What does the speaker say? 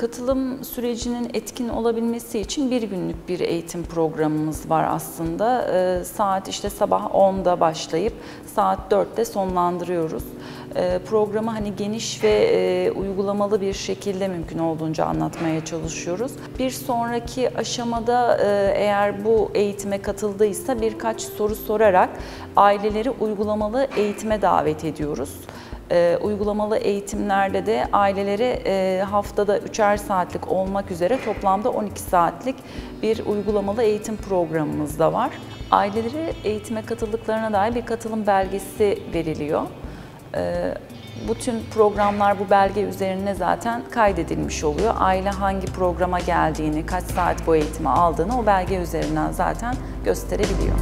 Katılım sürecinin etkin olabilmesi için bir günlük bir eğitim programımız var aslında. Ee, saat işte sabah 10'da başlayıp saat 4'te sonlandırıyoruz. Ee, programı hani geniş ve e, uygulamalı bir şekilde mümkün olduğunca anlatmaya çalışıyoruz. Bir sonraki aşamada e, eğer bu eğitime katıldıysa birkaç soru sorarak aileleri uygulamalı eğitime davet ediyoruz. E, uygulamalı eğitimlerde de ailelere e, haftada 3'er saatlik olmak üzere toplamda 12 saatlik bir uygulamalı eğitim programımız da var. Ailelere eğitime katıldıklarına dair bir katılım belgesi veriliyor. E, bütün programlar bu belge üzerine zaten kaydedilmiş oluyor. Aile hangi programa geldiğini, kaç saat bu eğitimi aldığını o belge üzerinden zaten gösterebiliyor.